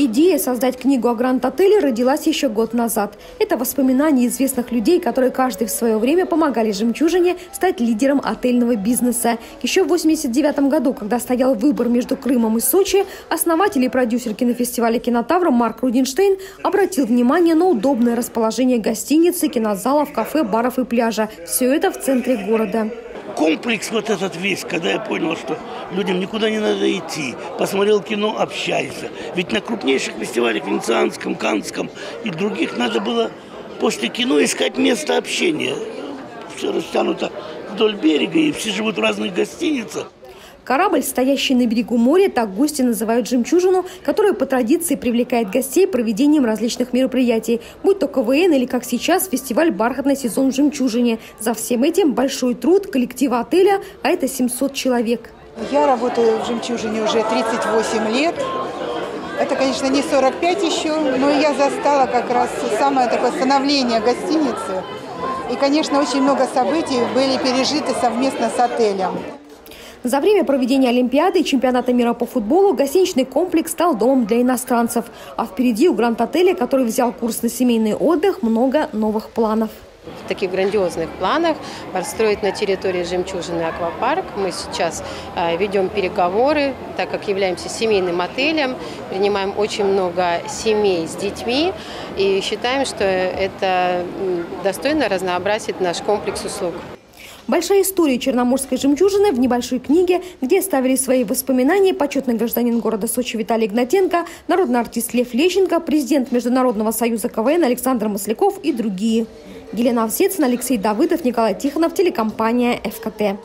Идея создать книгу о Гранд-отеле родилась еще год назад. Это воспоминания известных людей, которые каждый в свое время помогали «Жемчужине» стать лидером отельного бизнеса. Еще в 1989 году, когда стоял выбор между Крымом и Сочи, основатель и продюсер кинофестиваля «Кинотавра» Марк Рудинштейн обратил внимание на удобное расположение гостиницы, кинозалов, кафе, баров и пляжа. Все это в центре города комплекс вот этот весь, когда я понял, что людям никуда не надо идти, посмотрел кино, общайся. Ведь на крупнейших фестивалях, Венецианском, Канском и других, надо было после кино искать место общения. Все растянуто вдоль берега, и все живут в разных гостиницах. Корабль, стоящий на берегу моря, так гости называют жемчужину, которая по традиции привлекает гостей проведением различных мероприятий, будь то КВН или, как сейчас, фестиваль «Бархатный сезон в жемчужине». За всем этим большой труд коллектива отеля, а это 700 человек. Я работаю в «Жемчужине» уже 38 лет. Это, конечно, не 45 еще, но я застала как раз самое такое становление гостиницы. И, конечно, очень много событий были пережиты совместно с отелем. За время проведения Олимпиады и чемпионата мира по футболу гостиничный комплекс стал домом для иностранцев. А впереди у Гранд-отеля, который взял курс на семейный отдых, много новых планов в таких грандиозных планах построить на территории «Жемчужины» аквапарк. Мы сейчас э, ведем переговоры, так как являемся семейным отелем, принимаем очень много семей с детьми и считаем, что это достойно разнообразит наш комплекс услуг. Большая история черноморской жемчужины в небольшой книге, где оставили свои воспоминания почетный гражданин города Сочи Виталий Игнатенко, народный артист Лев Лещенко, президент Международного союза КВН Александр Масляков и другие. Елена Овсецина, Алексей Давыдов, Николай Тихонов, телекомпания «ФКТ».